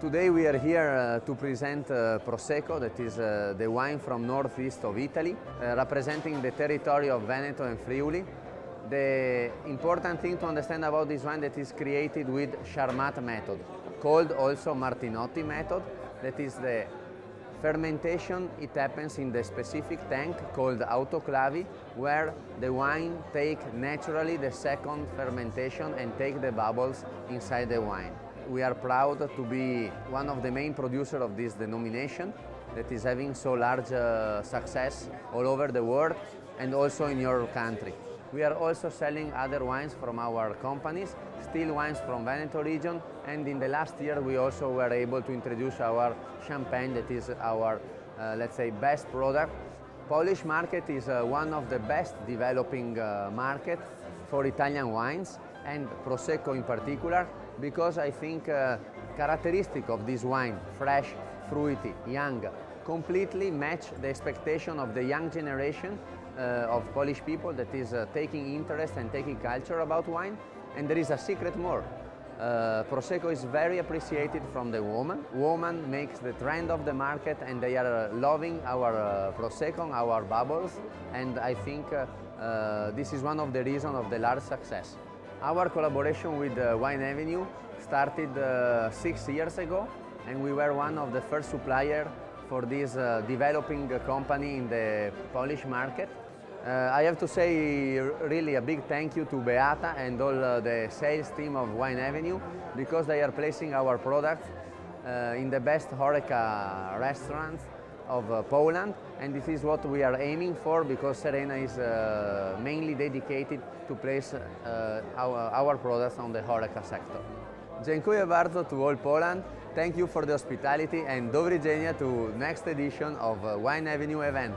Today we are here uh, to present uh, Prosecco, that is uh, the wine from northeast of Italy, uh, representing the territory of Veneto and Friuli. The important thing to understand about this wine that is created with Charmat method, called also Martinotti method, that is the fermentation, it happens in the specific tank called autoclavi, where the wine take naturally the second fermentation and take the bubbles inside the wine. We are proud to be one of the main producers of this denomination that is having so large uh, success all over the world and also in your country. We are also selling other wines from our companies, still wines from Veneto region, and in the last year we also were able to introduce our champagne that is our, uh, let's say, best product. Polish market is uh, one of the best developing uh, market for Italian wines and Prosecco in particular because I think uh, characteristic of this wine, fresh, fruity, young, completely match the expectation of the young generation uh, of Polish people that is uh, taking interest and taking culture about wine. And there is a secret more. Uh, Prosecco is very appreciated from the woman. Woman makes the trend of the market and they are uh, loving our uh, Prosecco, our bubbles. And I think uh, uh, this is one of the reasons of the large success. Our collaboration with uh, Wine Avenue started uh, six years ago and we were one of the first suppliers for this uh, developing company in the Polish market. Uh, I have to say really a big thank you to Beata and all uh, the sales team of Wine Avenue because they are placing our product uh, in the best Horeca restaurants of uh, Poland and this is what we are aiming for because Serena is uh, mainly dedicated to place uh, our, our products on the Horeca sector. Dziękuję bardzo to all Poland. Thank you for the hospitality and do to next edition of uh, Wine Avenue event.